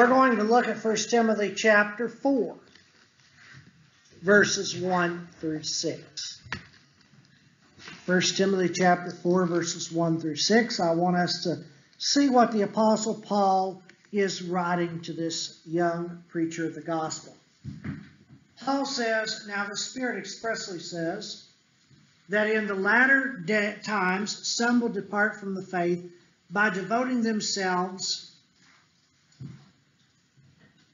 We're going to look at 1 Timothy chapter 4, verses 1 through 6. 1 Timothy chapter 4, verses 1 through 6. I want us to see what the Apostle Paul is writing to this young preacher of the gospel. Paul says, Now the Spirit expressly says, that in the latter times some will depart from the faith by devoting themselves,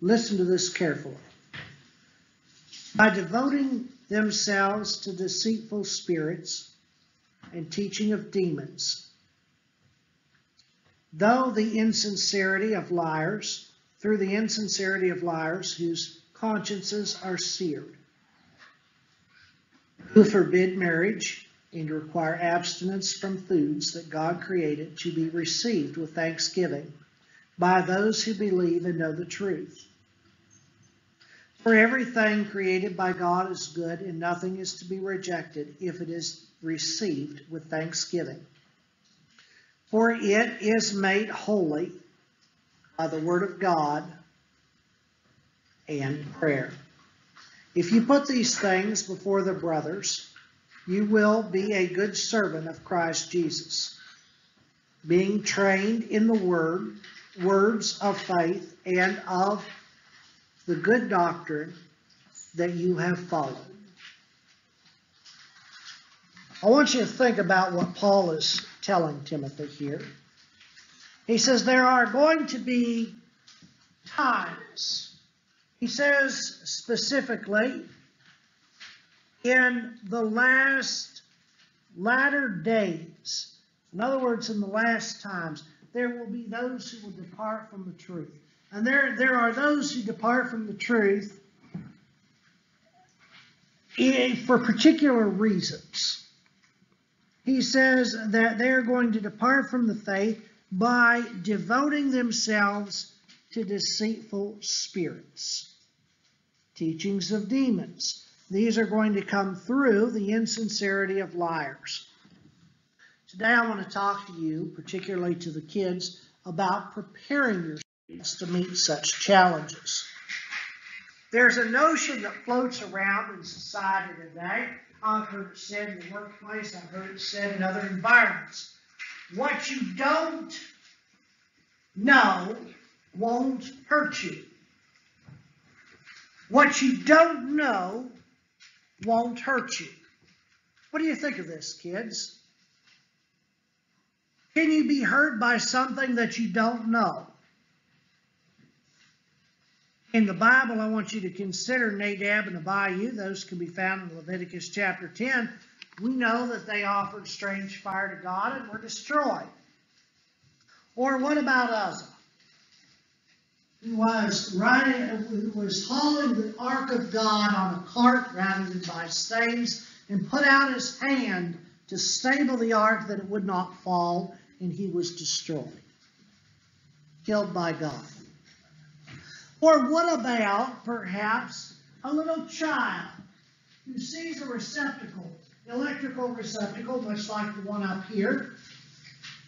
listen to this carefully, by devoting themselves to deceitful spirits and teaching of demons. Though the insincerity of liars, through the insincerity of liars whose consciences are seared who forbid marriage and require abstinence from foods that God created to be received with thanksgiving by those who believe and know the truth. For everything created by God is good, and nothing is to be rejected if it is received with thanksgiving. For it is made holy by the word of God and prayer. If you put these things before the brothers, you will be a good servant of Christ Jesus, being trained in the word, words of faith and of the good doctrine that you have followed. I want you to think about what Paul is telling Timothy here. He says there are going to be times he says specifically, in the last latter days, in other words, in the last times, there will be those who will depart from the truth. And there, there are those who depart from the truth for particular reasons. He says that they're going to depart from the faith by devoting themselves to deceitful spirits, teachings of demons. These are going to come through the insincerity of liars. Today I want to talk to you, particularly to the kids, about preparing yourselves to meet such challenges. There's a notion that floats around in society today. I've heard it said in the workplace, I've heard it said in other environments. What you don't know won't hurt you. What you don't know won't hurt you. What do you think of this, kids? Can you be hurt by something that you don't know? In the Bible, I want you to consider Nadab and Abihu. Those can be found in Leviticus chapter 10. We know that they offered strange fire to God and were destroyed. Or what about Uzzah? was riding, was hauling the ark of God on a cart rather than by staves, and put out his hand to stable the ark that it would not fall, and he was destroyed, killed by God. Or what about, perhaps, a little child who sees a receptacle, electrical receptacle, much like the one up here?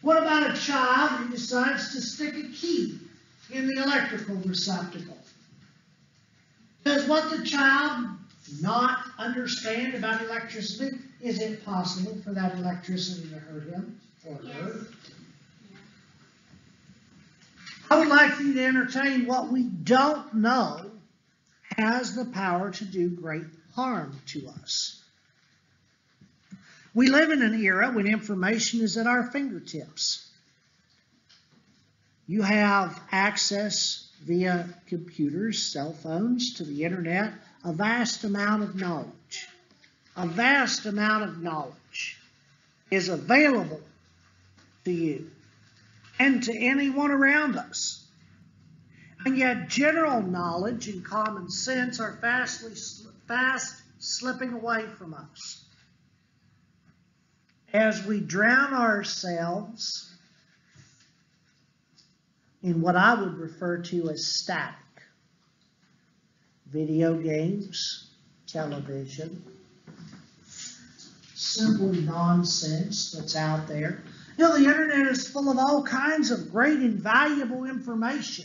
What about a child who decides to stick a key in the electrical receptacle. Does what the child not understand about electricity? Is it possible for that electricity to hurt him or yes. her? I would like you to entertain what we don't know has the power to do great harm to us. We live in an era when information is at our fingertips. You have access via computers, cell phones, to the internet, a vast amount of knowledge. A vast amount of knowledge is available to you and to anyone around us. And yet general knowledge and common sense are fastly, fast slipping away from us. As we drown ourselves in what I would refer to as static. Video games, television, simple nonsense that's out there. You know, the internet is full of all kinds of great and valuable information.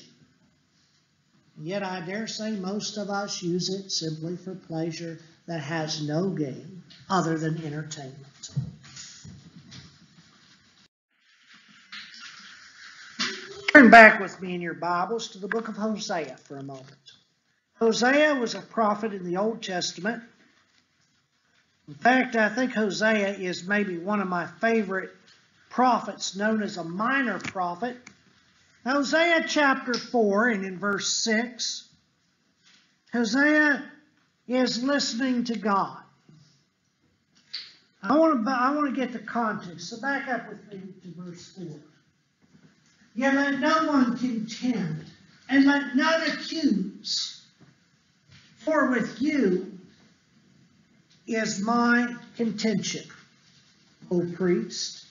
Yet I dare say most of us use it simply for pleasure that has no gain other than entertainment. Turn back with me in your Bibles to the book of Hosea for a moment. Hosea was a prophet in the Old Testament. In fact, I think Hosea is maybe one of my favorite prophets, known as a minor prophet. Hosea chapter 4 and in verse 6, Hosea is listening to God. I want to, I want to get the context. So back up with me to verse 4. Yet let no one contend, and let none accuse. For with you is my contention, O priest.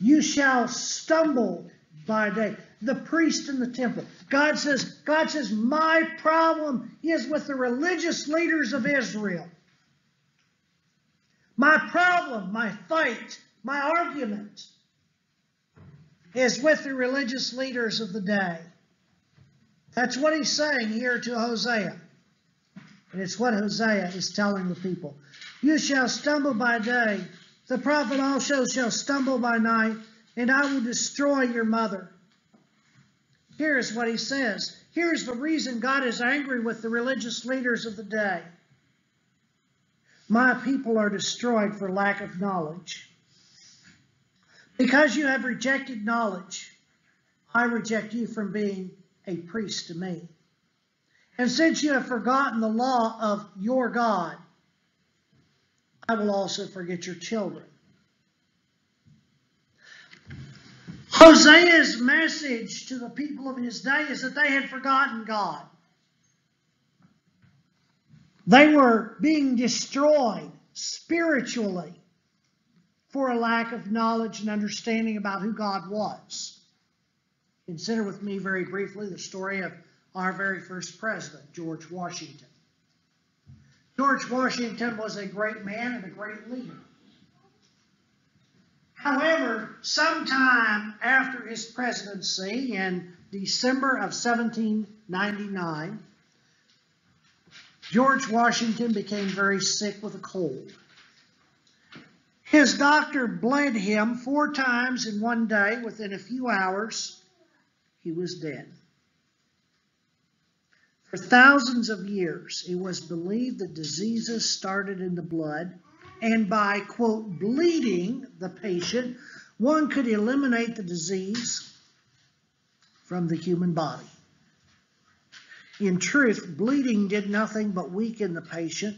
You shall stumble by day. The priest in the temple. God says, God says, my problem is with the religious leaders of Israel. My problem, my fight, my argument is with the religious leaders of the day. That's what he's saying here to Hosea. And it's what Hosea is telling the people. You shall stumble by day, the prophet also shall stumble by night, and I will destroy your mother. Here's what he says. Here's the reason God is angry with the religious leaders of the day. My people are destroyed for lack of knowledge. Because you have rejected knowledge, I reject you from being a priest to me. And since you have forgotten the law of your God, I will also forget your children. Hosea's message to the people of his day is that they had forgotten God. They were being destroyed spiritually for a lack of knowledge and understanding about who God was. Consider with me very briefly the story of our very first president, George Washington. George Washington was a great man and a great leader. However, sometime after his presidency in December of 1799, George Washington became very sick with a cold. His doctor bled him four times in one day. Within a few hours, he was dead. For thousands of years, it was believed that diseases started in the blood, and by, quote, bleeding the patient, one could eliminate the disease from the human body. In truth, bleeding did nothing but weaken the patient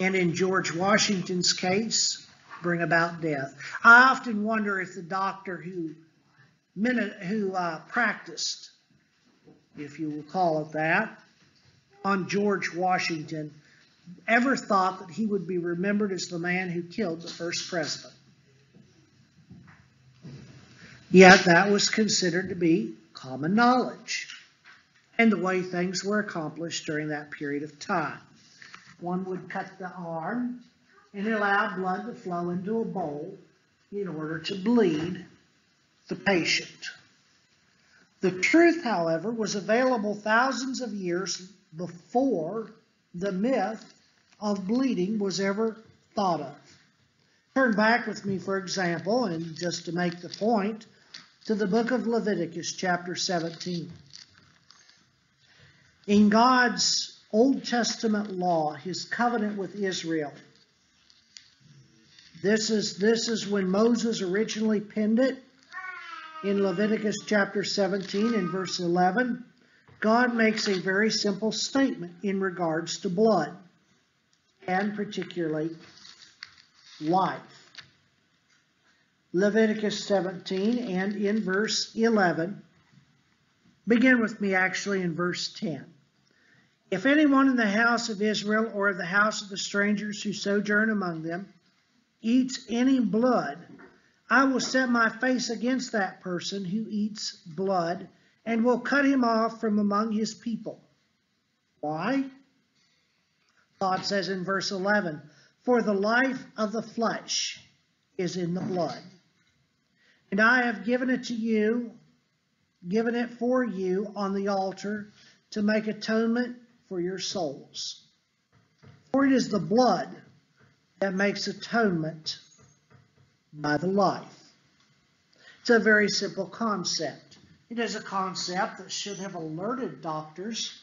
and in George Washington's case, bring about death. I often wonder if the doctor who who uh, practiced, if you will call it that, on George Washington ever thought that he would be remembered as the man who killed the first president. Yet that was considered to be common knowledge and the way things were accomplished during that period of time. One would cut the arm and allow blood to flow into a bowl in order to bleed the patient. The truth, however, was available thousands of years before the myth of bleeding was ever thought of. Turn back with me, for example, and just to make the point, to the book of Leviticus, chapter 17. In God's Old Testament law, his covenant with Israel. This is, this is when Moses originally penned it in Leviticus chapter 17 and verse 11. God makes a very simple statement in regards to blood, and particularly life. Leviticus 17 and in verse 11. Begin with me actually in verse 10. If anyone in the house of Israel or of the house of the strangers who sojourn among them eats any blood, I will set my face against that person who eats blood and will cut him off from among his people. Why? God says in verse 11, For the life of the flesh is in the blood. And I have given it to you given it for you on the altar to make atonement for your souls. For it is the blood that makes atonement by the life. It's a very simple concept. It is a concept that should have alerted doctors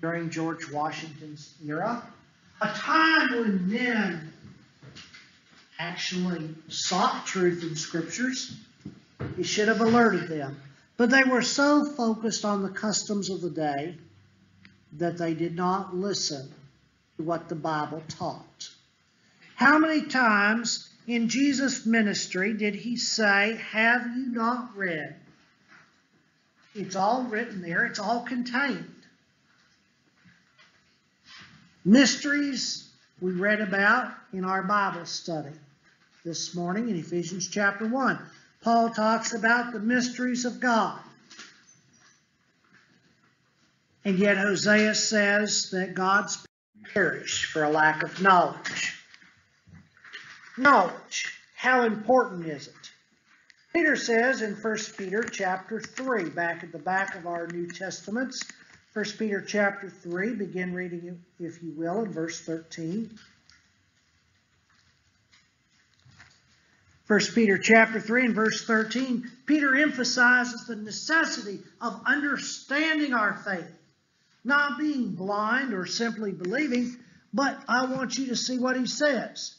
during George Washington's era, a time when men actually sought truth in scriptures. He should have alerted them. But they were so focused on the customs of the day that they did not listen to what the Bible taught. How many times in Jesus' ministry did he say, Have you not read? It's all written there, it's all contained. Mysteries we read about in our Bible study this morning in Ephesians chapter 1. Paul talks about the mysteries of God. And yet Hosea says that God's perish for a lack of knowledge. Knowledge. How important is it? Peter says in 1 Peter chapter 3, back at the back of our New Testaments, 1 Peter chapter 3, begin reading if you will in verse 13. 1 Peter chapter 3 and verse 13, Peter emphasizes the necessity of understanding our faith, not being blind or simply believing, but I want you to see what he says.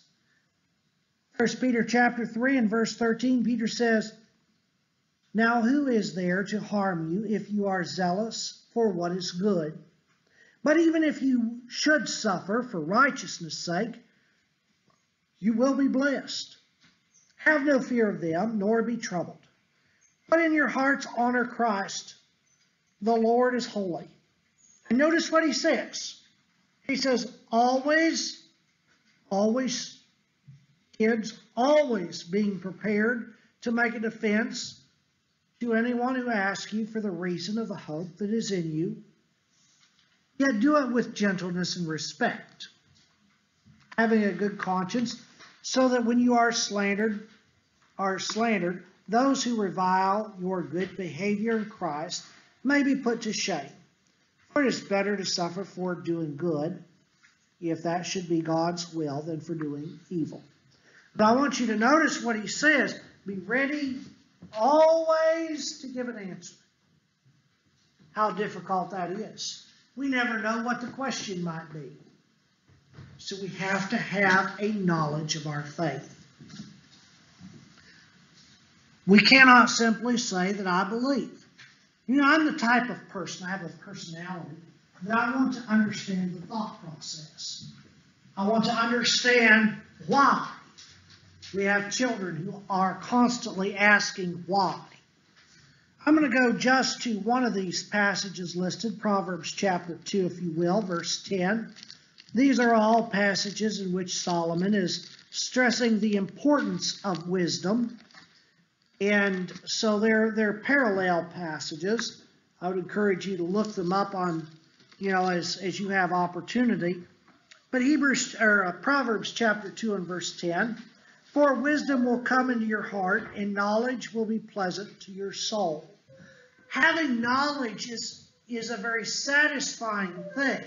1 Peter chapter 3 and verse 13, Peter says, Now who is there to harm you if you are zealous for what is good? But even if you should suffer for righteousness' sake, you will be blessed. Have no fear of them, nor be troubled. But in your hearts honor Christ. The Lord is holy. And notice what he says. He says, always, always, kids, always being prepared to make a defense to anyone who asks you for the reason of the hope that is in you. Yet do it with gentleness and respect, having a good conscience so that when you are slandered, are slandered, those who revile your good behavior in Christ may be put to shame. For it is better to suffer for doing good, if that should be God's will, than for doing evil. But I want you to notice what he says. Be ready always to give an answer. How difficult that is. We never know what the question might be. So we have to have a knowledge of our faith. We cannot simply say that I believe. You know, I'm the type of person, I have a personality, that I want to understand the thought process. I want to understand why. We have children who are constantly asking why. I'm going to go just to one of these passages listed, Proverbs chapter 2, if you will, verse 10. These are all passages in which Solomon is stressing the importance of wisdom. And so they're, they're parallel passages. I would encourage you to look them up on, you know, as, as you have opportunity. But Hebrews or uh, Proverbs chapter 2 and verse 10, for wisdom will come into your heart and knowledge will be pleasant to your soul. Having knowledge is, is a very satisfying thing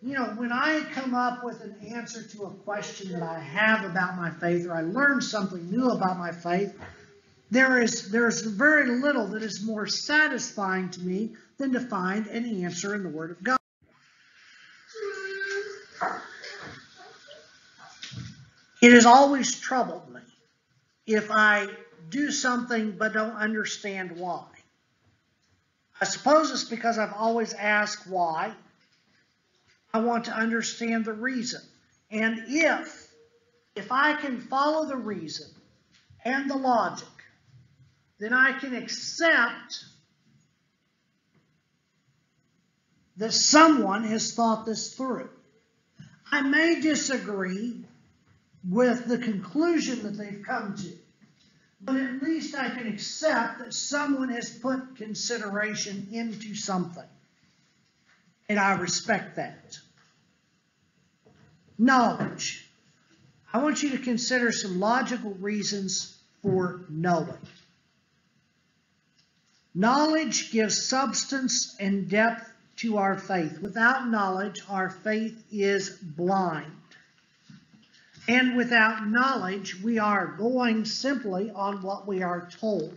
you know, when I come up with an answer to a question that I have about my faith or I learn something new about my faith, there is there's very little that is more satisfying to me than to find an answer in the Word of God. It has always troubled me if I do something but don't understand why. I suppose it's because I've always asked why I want to understand the reason. And if, if I can follow the reason and the logic, then I can accept that someone has thought this through. I may disagree with the conclusion that they've come to, but at least I can accept that someone has put consideration into something. And I respect that. Knowledge. I want you to consider some logical reasons for knowing. Knowledge gives substance and depth to our faith. Without knowledge, our faith is blind. And without knowledge, we are going simply on what we are told.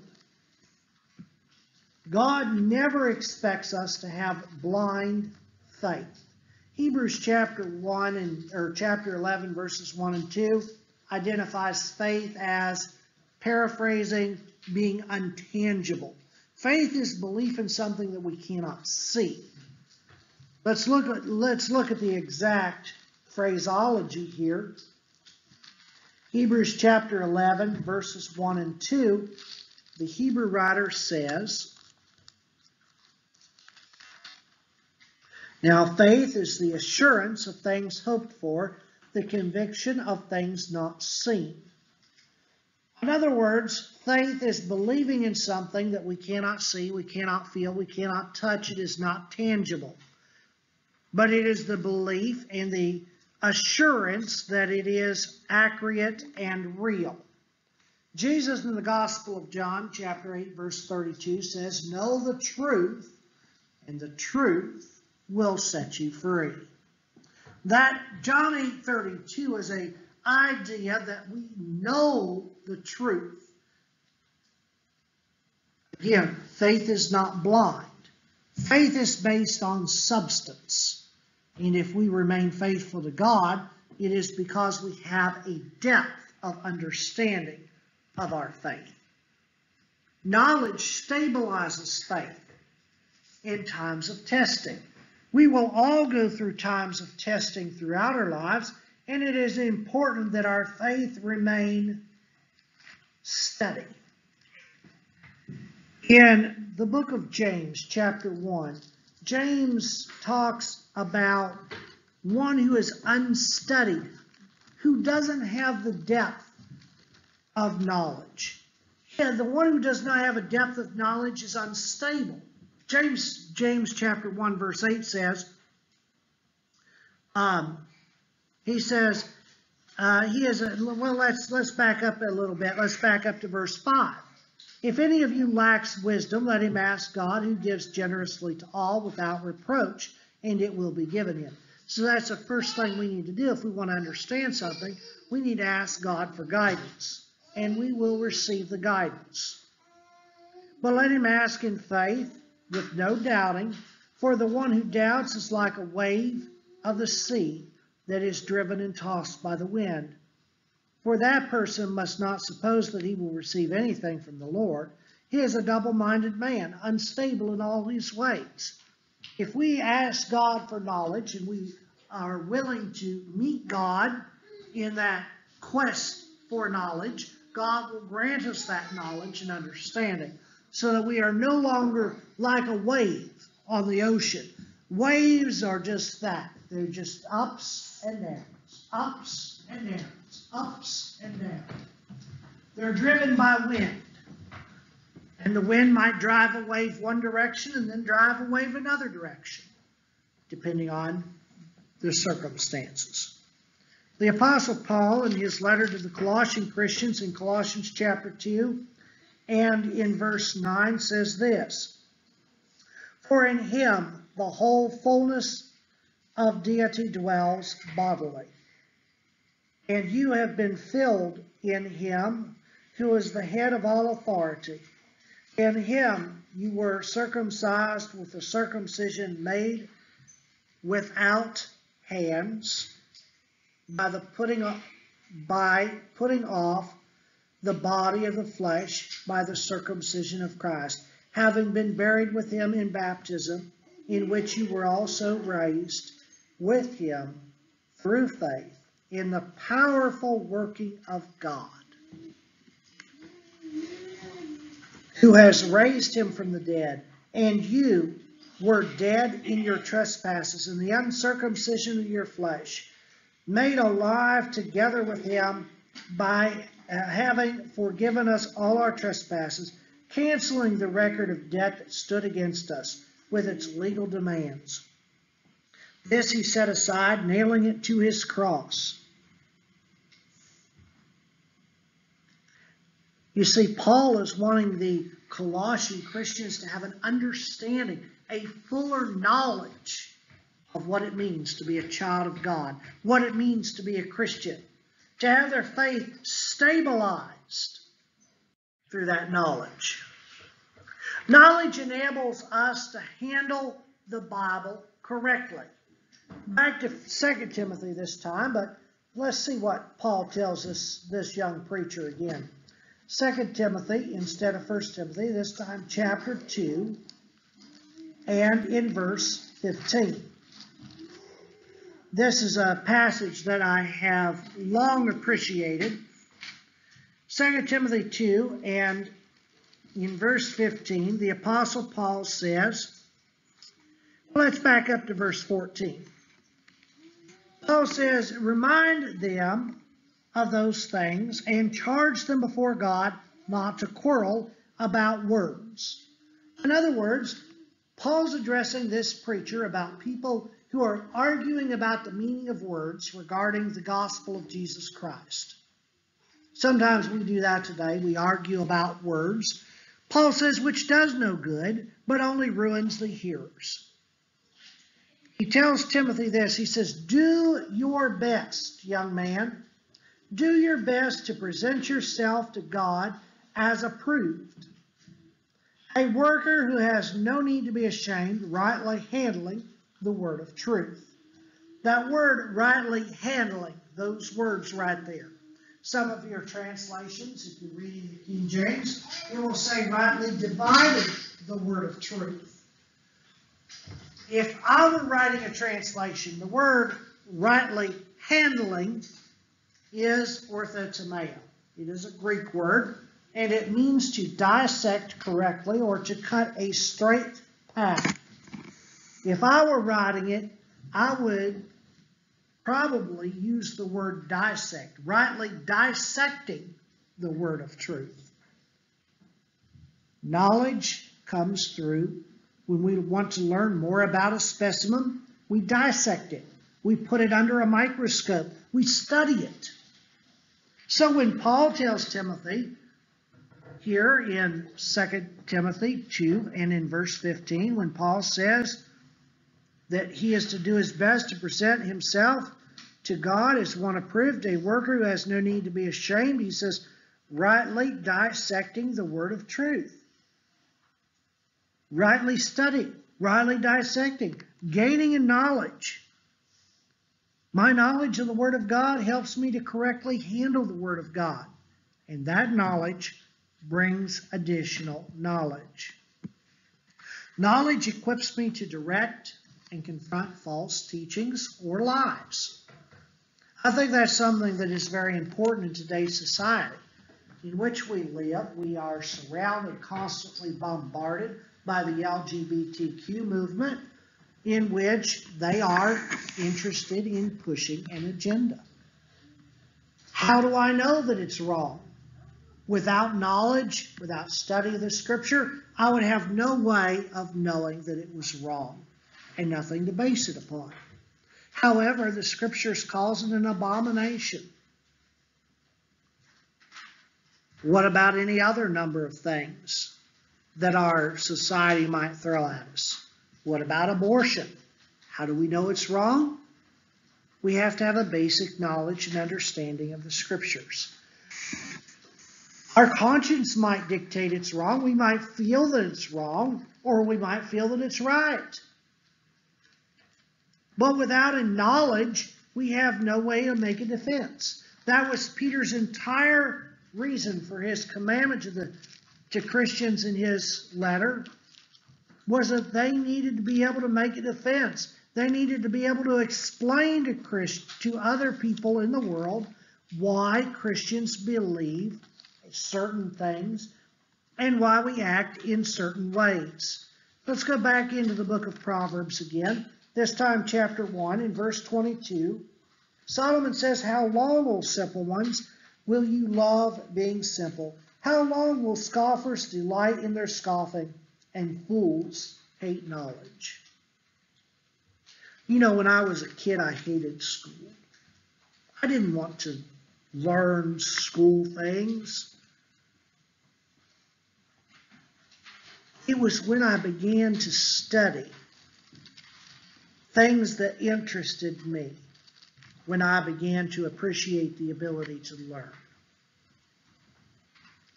God never expects us to have blind faith. Hebrews chapter 1 and or chapter 11 verses 1 and 2 identifies faith as paraphrasing being untangible. Faith is belief in something that we cannot see. Let's look at let's look at the exact phraseology here. Hebrews chapter 11 verses 1 and 2 the Hebrew writer says Now faith is the assurance of things hoped for, the conviction of things not seen. In other words, faith is believing in something that we cannot see, we cannot feel, we cannot touch, it is not tangible. But it is the belief and the assurance that it is accurate and real. Jesus in the Gospel of John, chapter 8, verse 32 says, Know the truth, and the truth will set you free. That John 8:32 is a idea that we know the truth. Again, faith is not blind. Faith is based on substance. And if we remain faithful to God, it is because we have a depth of understanding of our faith. Knowledge stabilizes faith in times of testing. We will all go through times of testing throughout our lives, and it is important that our faith remain steady. In the book of James, chapter 1, James talks about one who is unstudied, who doesn't have the depth of knowledge. And the one who does not have a depth of knowledge is unstable. James, James chapter 1, verse 8 says, um, he says, uh, he is, a, well, let's, let's back up a little bit. Let's back up to verse 5. If any of you lacks wisdom, let him ask God, who gives generously to all without reproach, and it will be given him. So that's the first thing we need to do. If we want to understand something, we need to ask God for guidance, and we will receive the guidance. But let him ask in faith, with no doubting, for the one who doubts is like a wave of the sea that is driven and tossed by the wind. For that person must not suppose that he will receive anything from the Lord. He is a double minded man, unstable in all his ways. If we ask God for knowledge and we are willing to meet God in that quest for knowledge, God will grant us that knowledge and understanding so that we are no longer like a wave on the ocean. Waves are just that. They're just ups and downs, ups and downs, ups and downs. They're driven by wind. And the wind might drive a wave one direction and then drive a wave another direction, depending on the circumstances. The Apostle Paul, in his letter to the Colossian Christians in Colossians chapter 2, and in verse 9 says this For in him the whole fullness of deity dwells bodily. And you have been filled in him who is the head of all authority. In him you were circumcised with a circumcision made without hands by the putting by putting off the body of the flesh by the circumcision of Christ, having been buried with him in baptism, in which you were also raised with him through faith in the powerful working of God, who has raised him from the dead, and you were dead in your trespasses and the uncircumcision of your flesh, made alive together with him by uh, having forgiven us all our trespasses, canceling the record of debt that stood against us with its legal demands. This he set aside, nailing it to his cross. You see, Paul is wanting the Colossian Christians to have an understanding, a fuller knowledge of what it means to be a child of God, what it means to be a Christian, to have their faith stabilized through that knowledge. Knowledge enables us to handle the Bible correctly. Back to 2 Timothy this time, but let's see what Paul tells us this young preacher again. 2 Timothy instead of 1 Timothy, this time chapter 2 and in verse 15. This is a passage that I have long appreciated. 2 Timothy 2 and in verse 15, the Apostle Paul says, let's back up to verse 14. Paul says, Remind them of those things and charge them before God not to quarrel about words. In other words, Paul's addressing this preacher about people who are arguing about the meaning of words regarding the gospel of Jesus Christ. Sometimes we do that today. We argue about words. Paul says, which does no good, but only ruins the hearers. He tells Timothy this. He says, Do your best, young man, do your best to present yourself to God as approved. A worker who has no need to be ashamed, rightly handling the word of truth. That word, rightly handling, those words right there. Some of your translations, if you're reading the King James, it will say rightly dividing the word of truth. If I were writing a translation, the word rightly handling is orthotomeo. It is a Greek word, and it means to dissect correctly or to cut a straight path. If I were writing it, I would probably use the word dissect, rightly dissecting the word of truth. Knowledge comes through when we want to learn more about a specimen, we dissect it. We put it under a microscope. We study it. So when Paul tells Timothy, here in 2 Timothy 2 and in verse 15, when Paul says that he is to do his best to present himself to God as one approved, a worker who has no need to be ashamed, he says, rightly dissecting the word of truth. Rightly studying, rightly dissecting, gaining in knowledge. My knowledge of the Word of God helps me to correctly handle the Word of God. And that knowledge brings additional knowledge. Knowledge equips me to direct and confront false teachings or lies. I think that's something that is very important in today's society in which we live. We are surrounded, constantly bombarded by the LGBTQ movement in which they are interested in pushing an agenda. How do I know that it's wrong? Without knowledge, without study of the scripture, I would have no way of knowing that it was wrong and nothing to base it upon. However, the scriptures calls it an abomination. What about any other number of things that our society might throw at us? What about abortion? How do we know it's wrong? We have to have a basic knowledge and understanding of the scriptures. Our conscience might dictate it's wrong. We might feel that it's wrong, or we might feel that it's right. But without a knowledge, we have no way to make a defense. That was Peter's entire reason for his commandment to the to Christians in his letter was that they needed to be able to make a defense. They needed to be able to explain to Christ, to other people in the world why Christians believe certain things and why we act in certain ways. Let's go back into the book of Proverbs again, this time chapter 1 in verse 22. Solomon says, How long, O simple ones, will you love being simple? How long will scoffers delight in their scoffing and fools hate knowledge? You know, when I was a kid, I hated school. I didn't want to learn school things. It was when I began to study things that interested me, when I began to appreciate the ability to learn.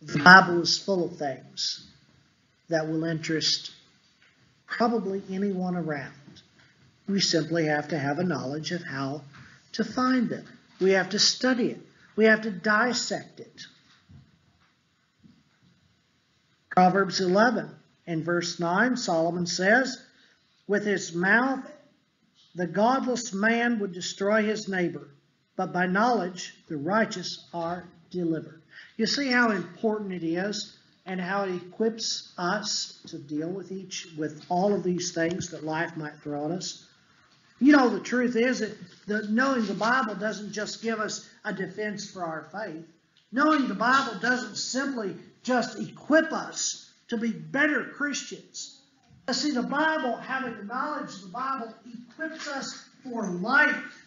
The Bible is full of things that will interest probably anyone around. We simply have to have a knowledge of how to find them. We have to study it. We have to dissect it. Proverbs 11 and verse 9, Solomon says, With his mouth the godless man would destroy his neighbor, but by knowledge the righteous are delivered. You see how important it is and how it equips us to deal with each with all of these things that life might throw at us. You know, the truth is that the, knowing the Bible doesn't just give us a defense for our faith. Knowing the Bible doesn't simply just equip us to be better Christians. See, the Bible, having the knowledge of the Bible, equips us for life.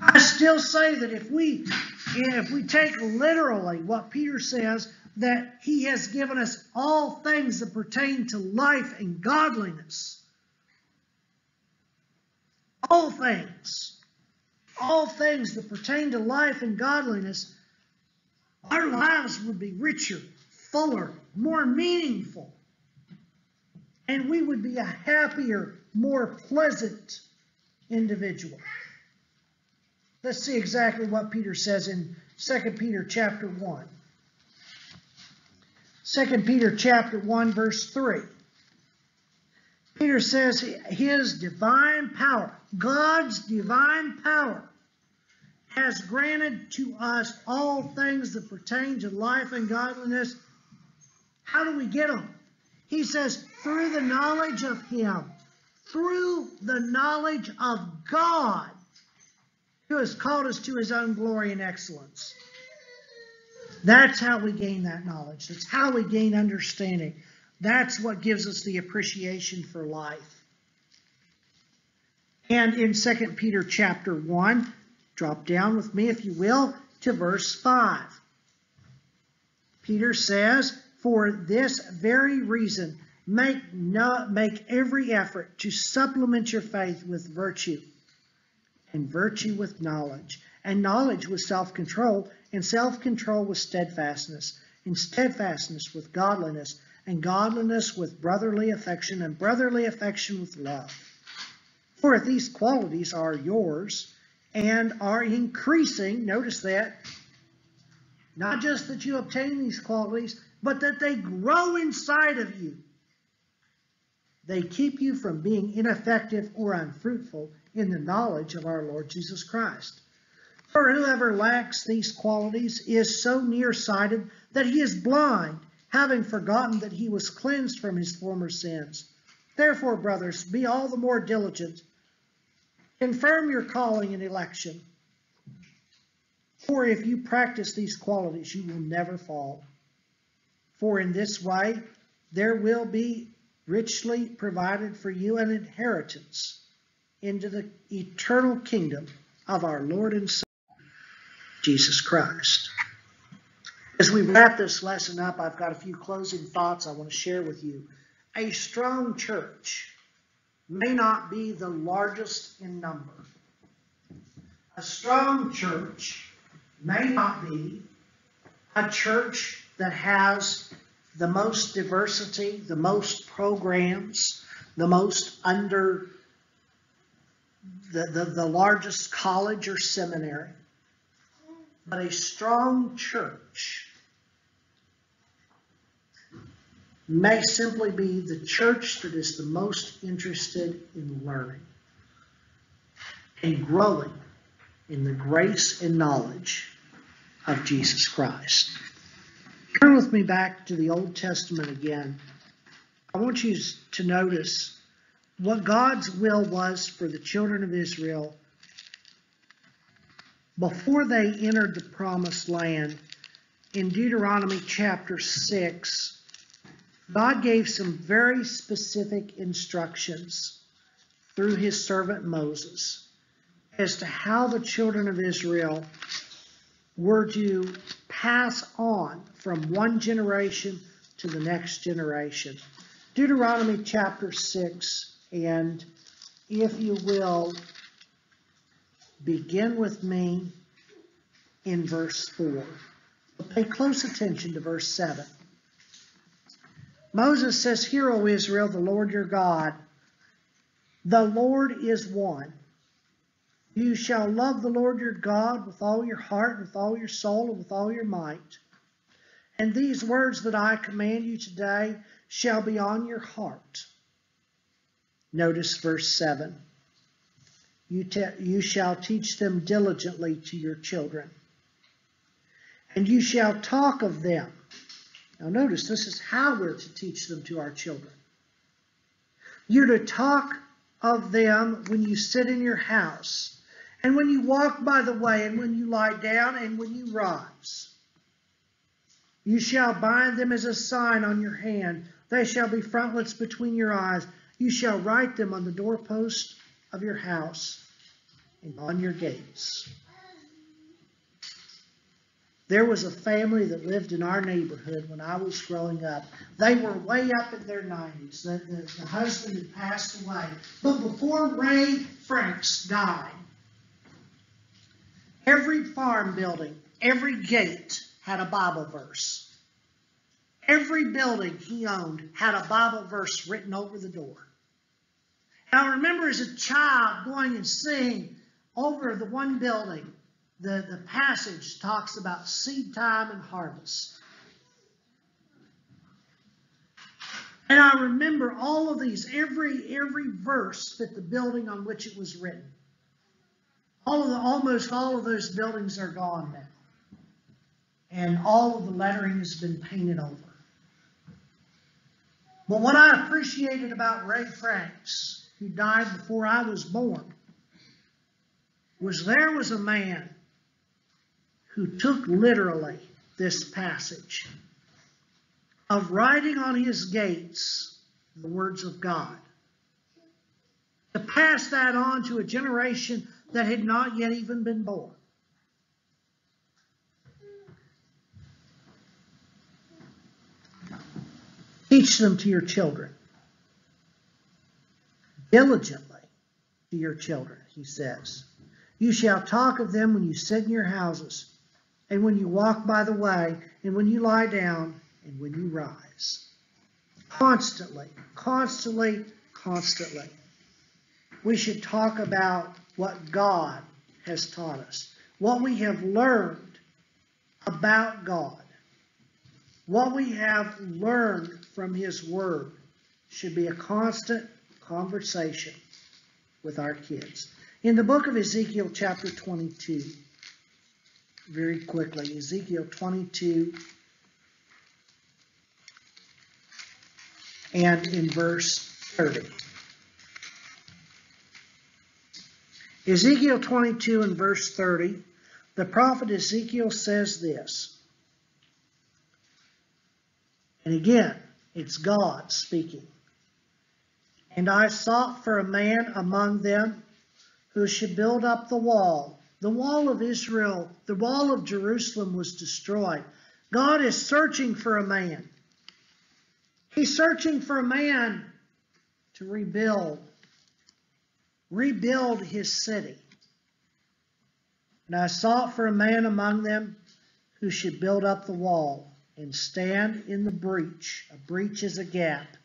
I still say that if we if we take literally what Peter says, that he has given us all things that pertain to life and godliness. All things. All things that pertain to life and godliness. Our lives would be richer, fuller, more meaningful. And we would be a happier, more pleasant individual. Let's see exactly what Peter says in 2 Peter chapter 1. 2 Peter chapter 1 verse 3. Peter says his divine power, God's divine power, has granted to us all things that pertain to life and godliness. How do we get them? He says, through the knowledge of Him, through the knowledge of God who has called us to his own glory and excellence. That's how we gain that knowledge. That's how we gain understanding. That's what gives us the appreciation for life. And in 2 Peter chapter 1, drop down with me, if you will, to verse 5. Peter says, For this very reason, make, no, make every effort to supplement your faith with virtue and virtue with knowledge, and knowledge with self control, and self control with steadfastness, and steadfastness with godliness, and godliness with brotherly affection, and brotherly affection with love. For if these qualities are yours and are increasing, notice that, not just that you obtain these qualities, but that they grow inside of you. They keep you from being ineffective or unfruitful in the knowledge of our Lord Jesus Christ. For whoever lacks these qualities is so nearsighted that he is blind, having forgotten that he was cleansed from his former sins. Therefore, brothers, be all the more diligent. Confirm your calling and election. For if you practice these qualities, you will never fall. For in this way, there will be richly provided for you an inheritance into the eternal kingdom of our Lord and Savior, Jesus Christ. As we wrap this lesson up, I've got a few closing thoughts I want to share with you. A strong church may not be the largest in number. A strong church may not be a church that has the most diversity, the most programs, the most under the, the, the largest college or seminary, but a strong church may simply be the church that is the most interested in learning and growing in the grace and knowledge of Jesus Christ. Turn with me back to the Old Testament again. I want you to notice what God's will was for the children of Israel before they entered the promised land. In Deuteronomy chapter 6, God gave some very specific instructions through his servant Moses as to how the children of Israel were to pass on from one generation to the next generation. Deuteronomy chapter 6, and if you will, begin with me in verse 4. Pay close attention to verse 7. Moses says, Hear, O Israel, the Lord your God, the Lord is one. You shall love the Lord your God with all your heart, with all your soul, and with all your might. And these words that I command you today shall be on your heart. Notice verse 7. You, you shall teach them diligently to your children, and you shall talk of them. Now, notice this is how we're to teach them to our children. You're to talk of them when you sit in your house, and when you walk by the way, and when you lie down, and when you rise. You shall bind them as a sign on your hand. They shall be frontlets between your eyes. You shall write them on the doorpost of your house and on your gates. There was a family that lived in our neighborhood when I was growing up. They were way up in their 90s. The, the, the husband had passed away. But before Ray Franks died, every farm building, every gate had a Bible verse. Every building he owned had a Bible verse written over the door. I remember as a child going and seeing over the one building, the, the passage talks about seed time and harvest. And I remember all of these, every every verse fit the building on which it was written. All of the, almost all of those buildings are gone now. And all of the lettering has been painted over. But what I appreciated about Ray Franks, who died before I was born, was there was a man who took literally this passage of writing on his gates the words of God. To pass that on to a generation that had not yet even been born. Teach them to your children. Diligently to your children, he says. You shall talk of them when you sit in your houses, and when you walk by the way, and when you lie down, and when you rise. Constantly, constantly, constantly. We should talk about what God has taught us, what we have learned about God, what we have learned from His Word should be a constant conversation with our kids. In the book of Ezekiel, chapter 22, very quickly, Ezekiel 22 and in verse 30. Ezekiel 22 and verse 30, the prophet Ezekiel says this. And again, it's God speaking. And I sought for a man among them who should build up the wall. The wall of Israel, the wall of Jerusalem was destroyed. God is searching for a man. He's searching for a man to rebuild, rebuild his city. And I sought for a man among them who should build up the wall and stand in the breach. A breach is a gap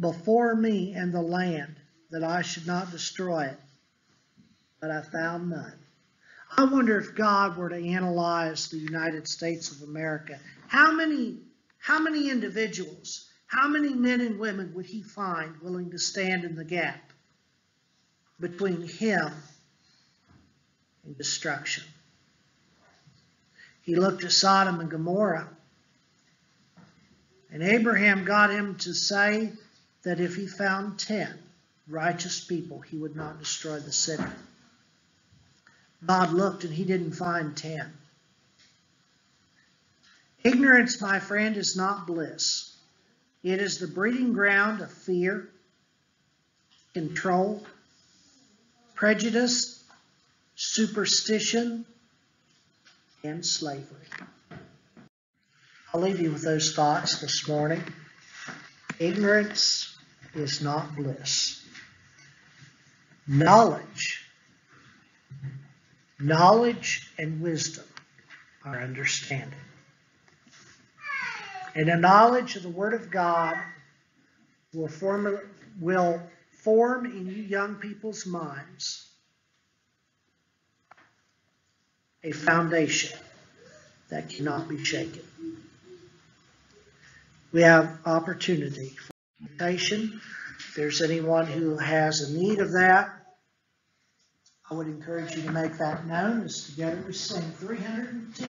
before me and the land, that I should not destroy it. But I found none. I wonder if God were to analyze the United States of America, how many, how many individuals, how many men and women would he find willing to stand in the gap between him and destruction? He looked at Sodom and Gomorrah, and Abraham got him to say that if he found ten righteous people, he would not destroy the city. God looked and he didn't find ten. Ignorance, my friend, is not bliss. It is the breeding ground of fear, control, prejudice, superstition, and slavery. I'll leave you with those thoughts this morning. Ignorance is not bliss. Knowledge, knowledge and wisdom are understanding. And a knowledge of the Word of God will form, will form in you young people's minds a foundation that cannot be shaken. We have opportunity invitation. If there's anyone who has a need of that, I would encourage you to make that known as together we sing 310.